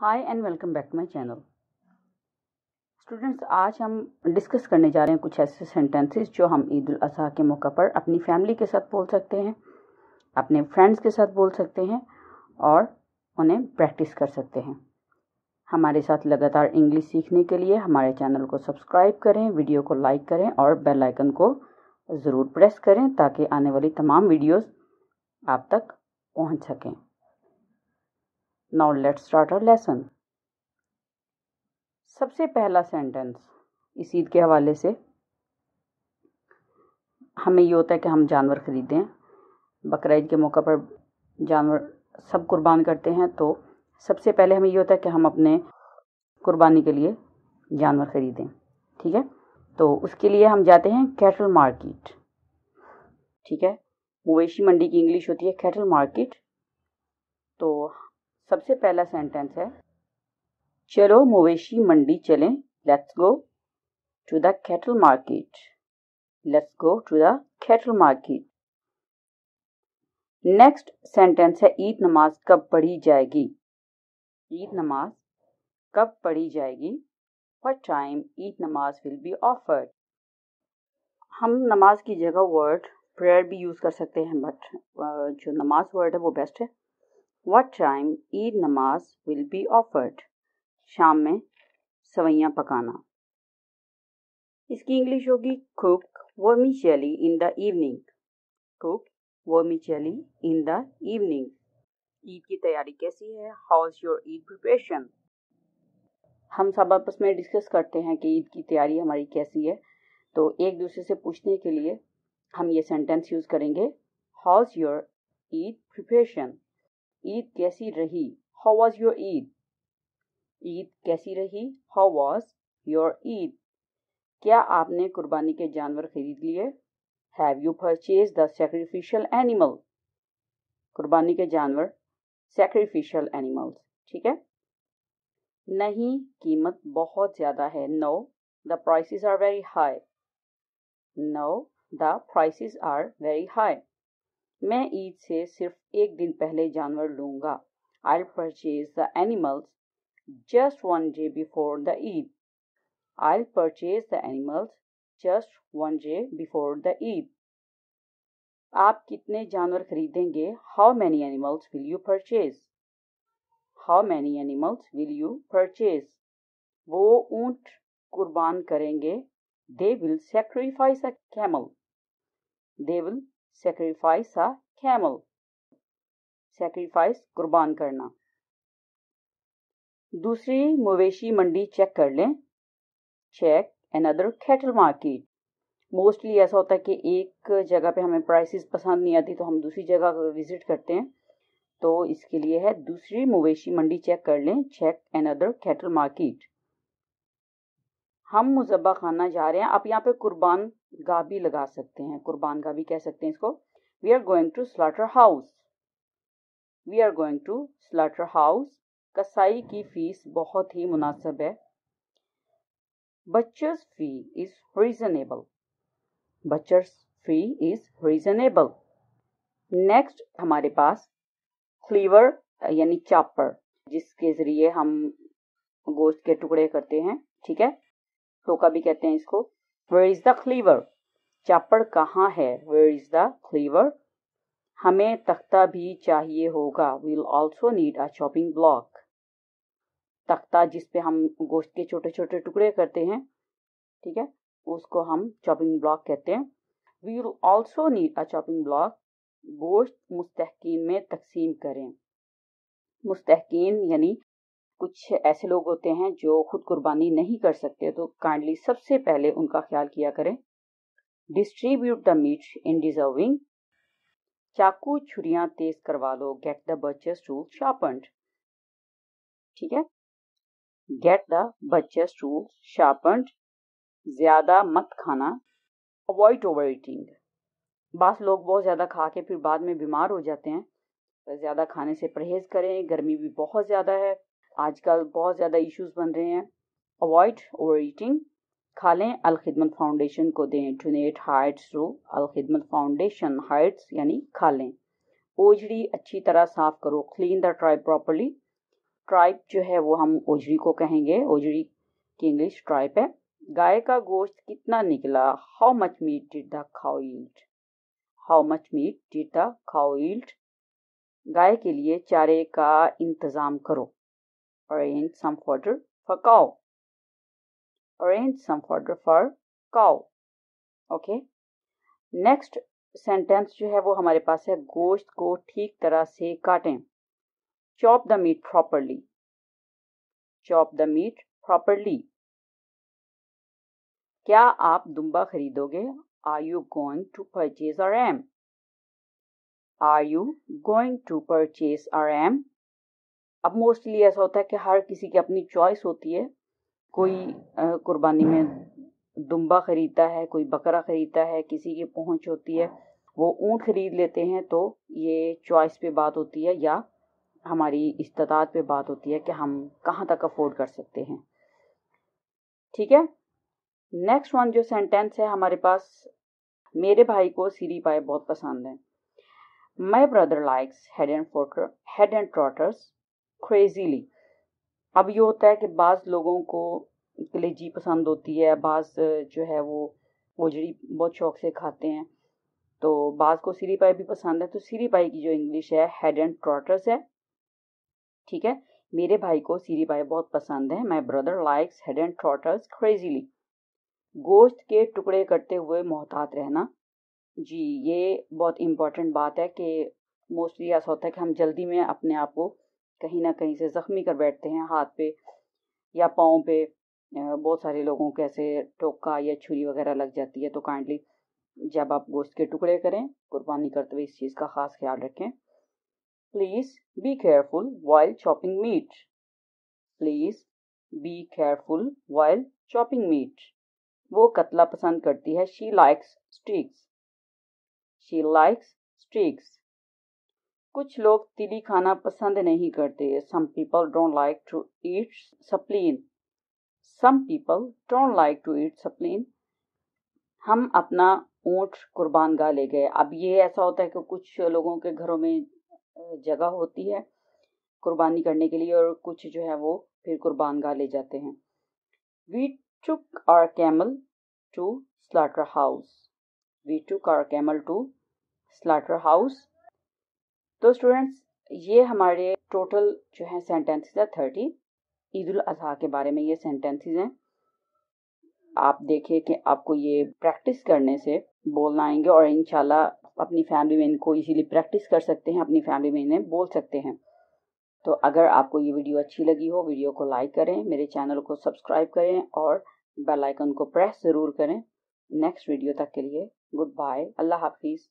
Hi and welcome back to my channel students आज हम discuss करने जा रहे हैं कुछ ऐसे सेंटेंसेस जो हम ईद अजहा के मौका पर अपनी फैमिली के साथ बोल सकते हैं, अपने फ्रेंड्स के साथ बोल सकते हैं और उन्हें प्रैक्टिस कर सकते हैं। हमारे साथ लगातार इंग्लिश सीखने के लिए हमारे चैनल को सब्सक्राइब करें वीडियो को लाइक करें और बेल आइकन को ज़रूर प्रेस करें ताकि आने वाली तमाम वीडियोस आप तक पहुँच सकें। Now let's start our lesson सबसे पहला सेंटेंस इस ईद के हवाले से। हमें ये होता है कि हम जानवर ख़रीदें बकरा के मौका पर जानवर सब कुर्बान करते हैं तो सबसे पहले हमें ये होता है कि हम अपने कुर्बानी के लिए जानवर ख़रीदें, ठीक है? तो उसके लिए हम जाते हैं कैटल मार्केट ठीक है? मवेशी मंडी की इंग्लिश होती है कैटल मार्केट तो सबसे पहला सेंटेंस है, चलो मवेशी मंडी चलें let's go to the cattle market let's go to the cattle market next sentence है, ईद नमाज़ कब पढ़ी जाएगी? ईद नमाज़ कब पढ़ी जाएगी? वट टाइम ईद नमाज़ विल बी ऑफर्ड हम नमाज़ की जगह वर्ड प्रेयर भी यूज़ कर सकते हैं बट जो नमाज़ वर्ड है वो बेस्ट है। वट टाइम ईद नमाज़ विल बी ऑफर्ड शाम में सवैयाँ पकाना। इसकी इंग्लिश होगी cook vermicelli in the evening cook vermicelli in the evening Eid की तैयारी कैसी है? How is your Eid preparation हम सब आपस में डिस्कस करते हैं कि ईद की तैयारी हमारी कैसी है। तो एक दूसरे से पूछने के लिए हम ये सेंटेंस यूज़ करेंगे। How is your Eid preparation Eid कैसी रही? How was your Eid? Eid कैसी रही? How was your Eid? क्या आपने कुर्बानी के जानवर खरीद लिए? Have you purchase the sacrificial animal कुर्बानी के जानवर सेक्रीफिशियल एनिमल्स ठीक है? नहीं, कीमत बहुत ज़्यादा है। No the prices are very high no the prices are very high मैं ईद से सिर्फ़ एक दिन पहले जानवर लूँगा। I purchase the animals just one day before the Eid I purchase the animals just one day before the Eid आप कितने जानवर खरीदेंगे? How many animals will you purchase how many animals will you purchase वो ऊँट कुर्बान करेंगे। They will sacrifice a camel they will sacrifice a camel sacrifice कुर्बान करना। दूसरी मवेशी मंडी चेक कर लें। Check another cattle market mostly ऐसा होता है कि एक जगह पे हमें प्राइसेस पसंद नहीं आती तो हम दूसरी जगह विज़िट करते हैं। तो इसके लिए है, दूसरी मवेशी मंडी चेक कर लें। चेक अनदर कैटल मार्केट हम मुजब्बा खाना जा रहे हैं। आप यहाँ पे कुर्बान भी लगा सकते हैं, कुर्बान भी कह सकते हैं इसको। We are going to slaughter house we are going to slaughter house कसाई की फ़ीस बहुत ही मुनासिब है। Butchers fee is reasonable butchers fee is reasonable next हमारे पास फ्लीवर यानी चापर जिसके ज़रिए हम गोश्त के टुकड़े करते हैं, ठीक है? टोका भी कहते हैं इसको। वेयर इज़ द क्लीवर चापड़ कहाँ है? वेयर इज़ द क्लीवर हमें तख्ता भी चाहिए होगा। Will also need a chopping block तख्ता जिस पे हम गोश्त के छोटे छोटे टुकड़े करते हैं, ठीक है? उसको हम चॉपिंग ब्लॉक कहते हैं। We will also need a chopping block गोश्त मुस्तकिन में तकसीम करें। मुस्तकिन यानी कुछ ऐसे लोग होते हैं जो खुद कुर्बानी नहीं कर सकते तो काइंडली सबसे पहले उनका ख्याल किया करें। Distribute the meat in deserving चाकू छुरियाँ तेज करवा लो। Get the butchers to sharpened ठीक है? Get the butchers to sharpened ज़्यादा मत खाना। अवॉइड ओवर ईटिंग बस लोग बहुत ज़्यादा खा के फिर बाद में बीमार हो जाते हैं। ज़्यादा खाने से परहेज़ करें। गर्मी भी बहुत ज़्यादा है। आजकल बहुत ज़्यादा इश्यूज़ बन रहे हैं। अवॉइड ओवर ईटिंग खा लें अलखिदमत फाउंडेशन को दें। Donate hides through Alkhidmat Foundation hides यानी खा लें। ओजड़ी अच्छी तरह साफ़ करो। Clean the tripe properly tripe जो है वो हम ओजरी को कहेंगे। ओजरी की इंग्लिश ट्राइप है। गाय का गोश्त कितना निकला? How much meat did the yield how much meat did the yield गाय के लिए चारे का इंतज़ाम करो। Arrange some fodder for cow arrange some fodder for cow okay next sentence जो है वो हमारे पास है, गोश्त को ठीक तरह से काटें। Chop the meat properly chop the meat properly क्या आप दुम्बा खरीदोगे? Are you going to purchase ram are you going to purchase ram अब मोस्टली ऐसा होता है कि हर किसी की अपनी चॉइस होती है। कोई कुर्बानी में दुम्बा खरीदता है, कोई बकरा खरीदता है, किसी की पहुँच होती है, वो ऊँट खरीद लेते हैं तो ये चॉइस पे बात होती है या हमारी इस्तात पे बात होती है कि हम कहाँ तक अफोर्ड कर सकते हैं। ठीक है? नेक्स्ट वन जो सेंटेंस है हमारे पास, मेरे भाई को सीरी पाए बहुत पसंद है। My brother likes head and footer head and trotters crazily अब ये होता है कि बाज़ लोगों को कलेजी पसंद होती है, बाज़ जो है वो ओजड़ी बहुत शौक से खाते हैं। तो बाज़ को सीरी पाई भी पसंद है तो सीरी पाई की जो इंग्लिश है हेड एंड ट्रॉटर्स है। ठीक है? मेरे भाई को सीरी पाई बहुत पसंद है। My brother likes head and trotters crazily गोश्त के टुकड़े करते हुए मोहतात रहना। जी, ये बहुत इम्पोर्टेंट बात है कि मोस्टली ऐसा होता है कि हम जल्दी में अपने आप को कहीं ना कहीं से ज़ख्मी कर बैठते हैं हाथ पे या पाँव पे। बहुत सारे लोगों को ऐसे टोका या छुरी वगैरह लग जाती है तो काइंडली जब आप गोश्त के टुकड़े करें, कुर्बानी करते हुए इस चीज़ का ख़ास ख्याल रखें। Please be careful while chopping meat please be careful while chopping meat वो कतला पसंद करती है। She likes sticks she likes sticks कुछ लोग तिली खाना पसंद नहीं करते। Some people don't like to eat spleen some people don't like to eat spleen हम अपना ऊँट कुर्बान गा ले गए। अब ये ऐसा होता है कि कुछ लोगों के घरों में जगह होती है कुर्बानी करने के लिए और कुछ जो है वो फिर कुर्बान गा ले जाते हैं। We took our camel to slaughter house we took our camel to slaughter house तो स्टूडेंट्स ये हमारे टोटल जो है सेंटेंसेस है थर्टी ईद उल अजहा के बारे में ये सेंटेंसेस हैं। आप देखें कि आपको ये प्रैक्टिस करने से बोलना आएँगे और इनशाला अपनी फैमिली में इनको इजीली प्रैक्टिस कर सकते हैं, अपनी फैमिली में इन्हें बोल सकते हैं। तो अगर आपको ये वीडियो अच्छी लगी हो, वीडियो को लाइक करें, मेरे चैनल को सब्सक्राइब करें और बेल आइकन को प्रेस ज़रूर करें। नेक्स्ट वीडियो तक के लिए गुड बाय अल्लाह हाफिज़।